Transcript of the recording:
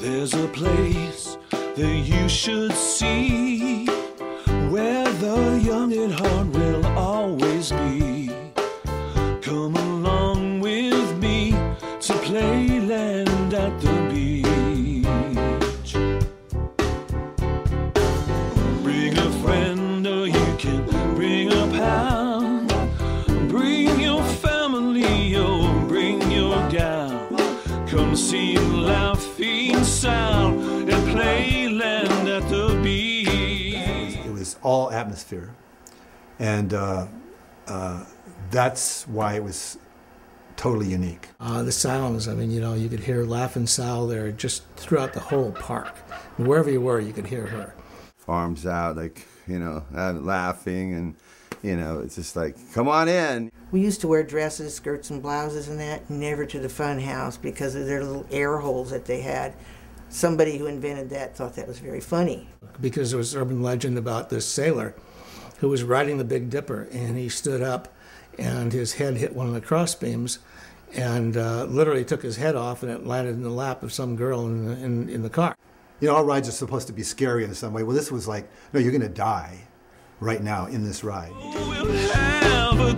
There's a place that you should see where the young at heart will always be. Come along with me to playland at the beach. Bring a friend or you can Come see Laughing Sal and playland at the beach. It was all atmosphere. And uh, uh, that's why it was totally unique. Uh, the sounds, I mean, you know, you could hear Laughing Sal there just throughout the whole park. Wherever you were, you could hear her. Arms out, like, you know, uh, laughing, and, you know, it's just like, come on in. We used to wear dresses, skirts, and blouses and that, never to the fun house because of their little air holes that they had. Somebody who invented that thought that was very funny. Because there was urban legend about this sailor who was riding the Big Dipper, and he stood up, and his head hit one of the crossbeams, and uh, literally took his head off, and it landed in the lap of some girl in the, in, in the car. You know, all rides are supposed to be scary in some way. Well, this was like, no, you're going to die right now in this ride. We'll